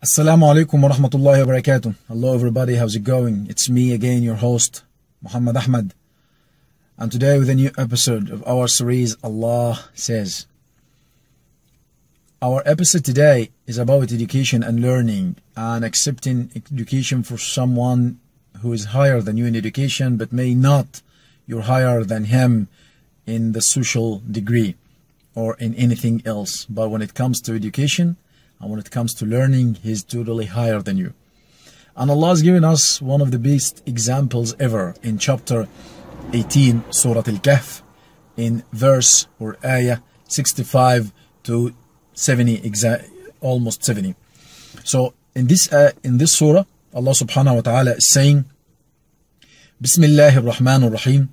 Assalamu alaikum wa rahmatullahi wa barakatuh. Hello everybody, how's it going? It's me again, your host, Muhammad Ahmad. And today with a new episode of our series, Allah Says. Our episode today is about education and learning and accepting education for someone who is higher than you in education but may not you're higher than him in the social degree or in anything else. But when it comes to education, and when it comes to learning, He's totally higher than you. And Allah has given us one of the best examples ever in chapter 18, Surah Al-Kahf, in verse or ayah 65 to 70, almost 70. So in this uh, in this surah, Allah subhanahu wa ta'ala is saying, Bismillahir Rahmanir Rahim.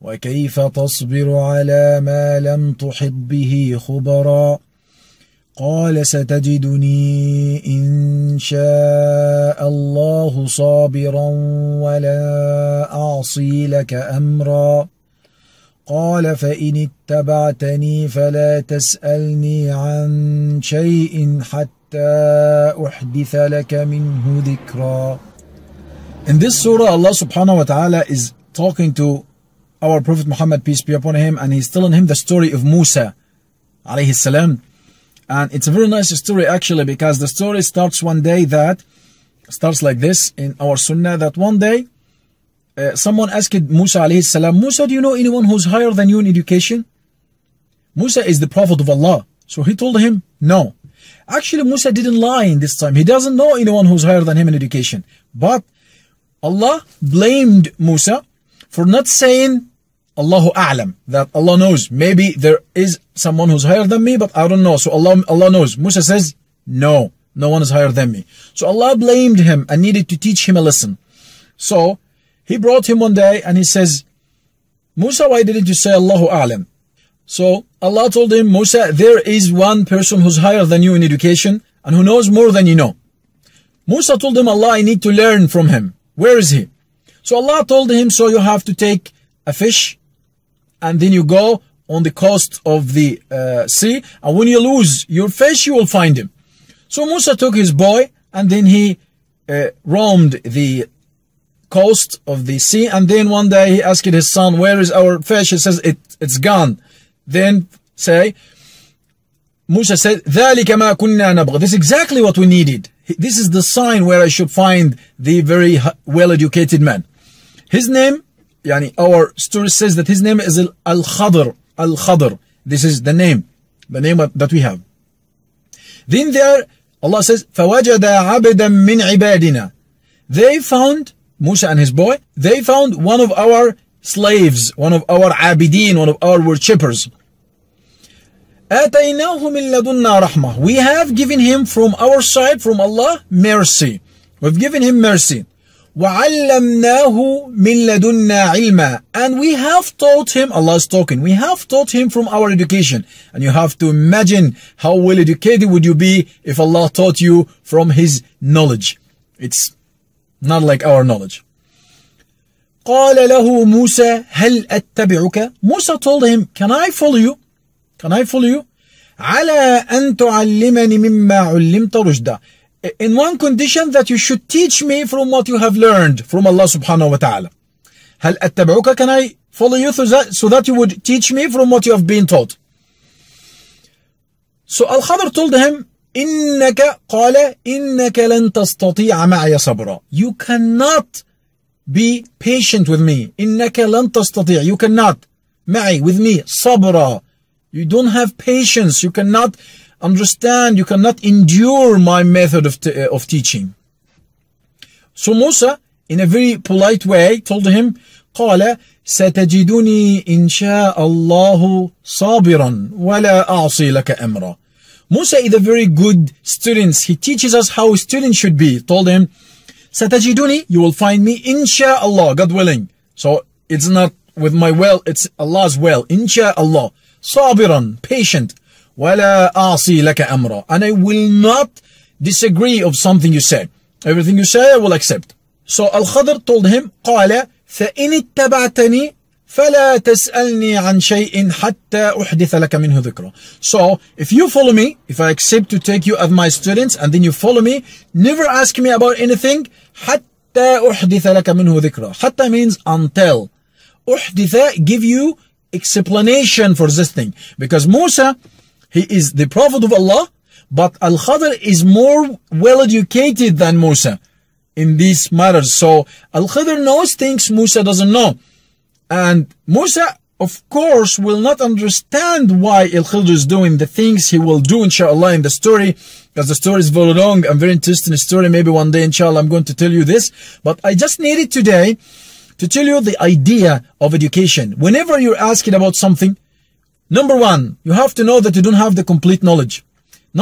وكيف تصبر على ما لم تحط به خبرا؟ قال ستجدني إن شاء الله صابرا ولا أعصي لك أمرا. قال فإن اتبعتني فلا تسألني عن شيء حتى أحدث لك منه ذكرا. In this surah, Allah subhanahu wa ta'ala is talking to our Prophet Muhammad, peace be upon him, and he's telling him the story of Musa, alayhi salam. And it's a very nice story actually because the story starts one day that starts like this in our sunnah that one day uh, someone asked Musa alayhi salam, Musa, do you know anyone who's higher than you in education? Musa is the prophet of Allah. So he told him, no. Actually, Musa didn't lie in this time. He doesn't know anyone who's higher than him in education. But Allah blamed Musa for not saying Allahu A'lam, that Allah knows. Maybe there is someone who's higher than me, but I don't know. So Allah, Allah knows. Musa says, no, no one is higher than me. So Allah blamed him and needed to teach him a lesson. So he brought him one day and he says, Musa, why didn't you say Allahu A'lam? So Allah told him, Musa, there is one person who's higher than you in education and who knows more than you know. Musa told him, Allah, I need to learn from him. Where is he? So Allah told him, so you have to take a fish and then you go on the coast of the uh, sea and when you lose your fish, you will find him. So Musa took his boy and then he uh, roamed the coast of the sea and then one day he asked his son, where is our fish? He says, it, it's gone. Then say, Musa said, ذَلِكَ مَا كُنَّا نَبْغِ This is exactly what we needed. This is the sign where I should find the very well-educated man. His name, yani our story says that his name is Al-Khadr. Al-Khadr. This is the name, the name that we have. Then there, Allah says, فَوَجَدَ عَبْدًا مِّنْ عِبَادِنَا They found, Musa and his boy, they found one of our slaves, one of our abidin, one of our worshippers. آتَيْنَاهُ مِن لَدُنَّا رَحْمَةً We have given him from our side, from Allah, mercy. We've given him mercy. وَعَلَّمْنَاهُ مِن لَدُنَّا عِلْمًا And we have taught him, Allah is talking, we have taught him from our education. And you have to imagine how well educated would you be if Allah taught you from His knowledge. It's not like our knowledge. قال له موسى هل أتبعك Musa told him, can I follow you? Can I follow you? على أن تعلمني مما علمت رشدا in one condition that you should teach me from what you have learned from Allah subhanahu wa ta'ala. هل أتبعك can I follow you so that, so that you would teach me from what you have been taught. So Al-Khadr told him إنك قال إنك لن تستطيع معي صبرا You cannot be patient with me إنك لن تستطيع You cannot معي with me صبرا You don't have patience You cannot understand, you cannot endure my method of, uh, of teaching. So Musa, in a very polite way, told him, قال ستجدني إن شاء الله صابرا ولا أعصي لك أمرا Musa is a very good student. He teaches us how a student should be. He told him, ستجدني you will find me inshallah God willing so it's not with my will it's Allah's will inshallah صابرا patient ولا أعصي لك أمرا and I will not disagree of something you say everything you say I will accept so Al-Khadr told him قال فإن اتبعتني فلا تسألني عن شيء حتى أحدث لك منه ذكرى. So, if you follow me, if I accept to take you as my students and then you follow me, never ask me about anything حتى أحدث لك منه ذكرى. حتى means until. أحدث give you explanation for this thing. Because Musa, he is the prophet of Allah, but Al-Khadr is more well educated than Musa in these matters. So Al-Khidr knows things Musa doesn't know. And Musa, of course, will not understand why Al-Khidr is doing the things he will do, inshallah, in the story, because the story is very long and very interesting The story. Maybe one day, inshallah, I'm going to tell you this. But I just needed today to tell you the idea of education. Whenever you're asking about something, number one, you have to know that you don't have the complete knowledge.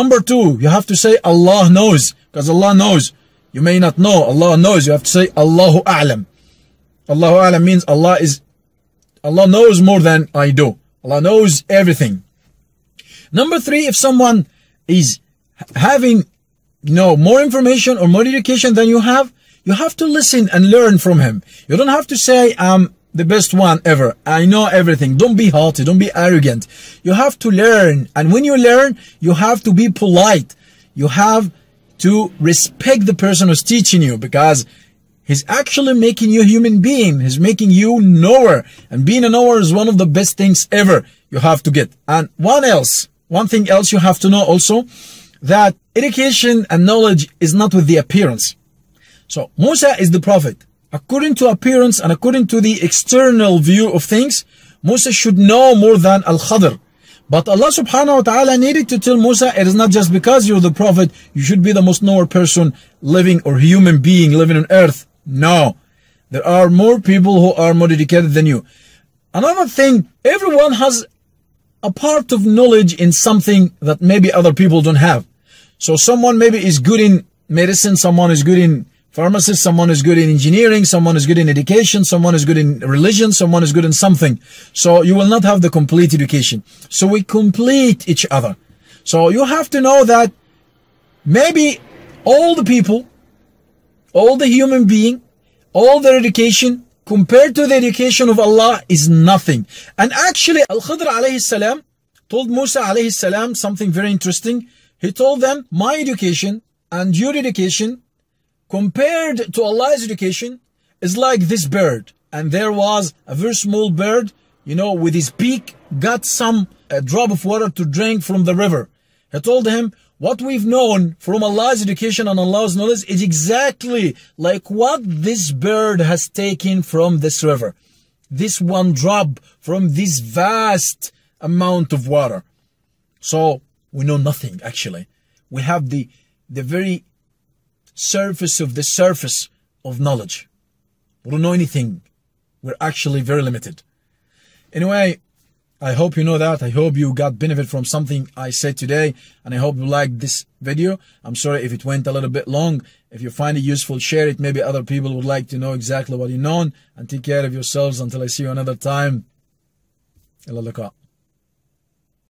Number two, you have to say Allah knows, because Allah knows. You may not know, Allah knows. You have to say Allahu A'lam. Allahu A'lam means Allah is Allah knows more than I do. Allah knows everything. Number three, if someone is having, you know, more information or more education than you have, you have to listen and learn from him. You don't have to say, I'm the best one ever. I know everything. Don't be haughty. Don't be arrogant. You have to learn. And when you learn, you have to be polite. You have to respect the person who's teaching you because He's actually making you a human being. He's making you knower. And being a knower is one of the best things ever you have to get. And one else, one thing else you have to know also, that education and knowledge is not with the appearance. So Musa is the prophet. According to appearance and according to the external view of things, Musa should know more than Al-Khadr. But Allah subhanahu wa ta'ala needed to tell Musa, it is not just because you're the prophet, you should be the most knower person living or human being living on earth. No. There are more people who are more dedicated than you. Another thing, everyone has a part of knowledge in something that maybe other people don't have. So someone maybe is good in medicine, someone is good in pharmacy, someone is good in engineering, someone is good in education, someone is good in religion, someone is good in something. So you will not have the complete education. So we complete each other. So you have to know that maybe all the people all the human being, all their education, compared to the education of Allah is nothing. And actually, Al-Khidr alayhi salam told Musa alayhi salam something very interesting. He told them, my education and your education compared to Allah's education is like this bird. And there was a very small bird, you know, with his beak, got some a drop of water to drink from the river. He told him, what we've known from Allah's education and Allah's knowledge is exactly like what this bird has taken from this river. This one drop from this vast amount of water. So we know nothing actually. We have the, the very surface of the surface of knowledge. We don't know anything. We're actually very limited. Anyway, I hope you know that. I hope you got benefit from something I said today, and I hope you liked this video. I'm sorry if it went a little bit long. If you find it useful, share it. Maybe other people would like to know exactly what you know. And take care of yourselves until I see you another time. Allah